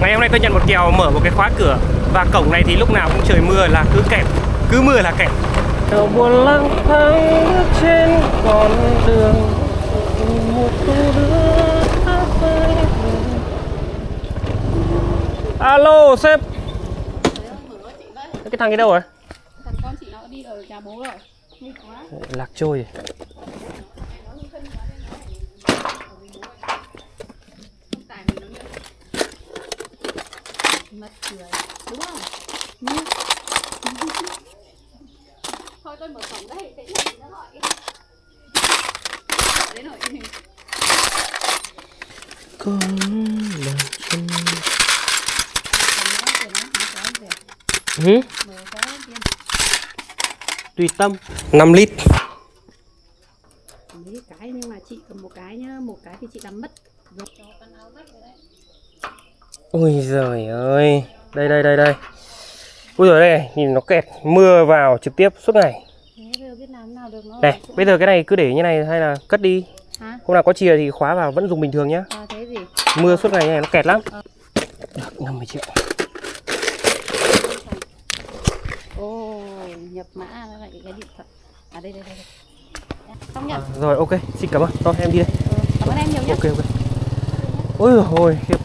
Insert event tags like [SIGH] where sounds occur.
Ngày hôm nay tôi nhận một kèo mở một cái khóa cửa. Và cổng này thì lúc nào cũng trời mưa là cứ kẹt Cứ mưa là kẹt. Đầu buồn lang thang bước trên con đường. Một cô đứa. Alo sếp. Cái thằng kia đâu rồi? Thằng con chị nó đi ở nhà bố rồi. Nguy quá. Lạc trôi rồi. Không tải mình nó nữa Mất cười. Đúng không? Như [LAUGHS] Thôi tôi mở cổng đây là nó gọi. Đến mình Con là chân Hử? Tùy tâm. 5 lít. Mấy cái nhưng mà chị cầm một cái nhá Một cái thì chị làm mất. Rồi cho con áo rách rồi đấy Ôi giời ơi Đây đây đây đây Ui giời đây nhìn nó kẹt Mưa vào trực tiếp suốt ngày Này bây giờ cái này cứ để như này hay là cất đi Hả? Hôm nào có chìa thì khóa vào vẫn dùng bình thường nhá À thế gì? Mưa suốt ngày này nó kẹt lắm Được 50 triệu Ồ, nhập mã nó lại cái điện thoại. À đây đây đây. đây. Xong nhận. Rồi ok xin cảm ơn Thôi em đi đây Ừ, cảm ơn em nhiều nhé. Ok ok Ôi khiếp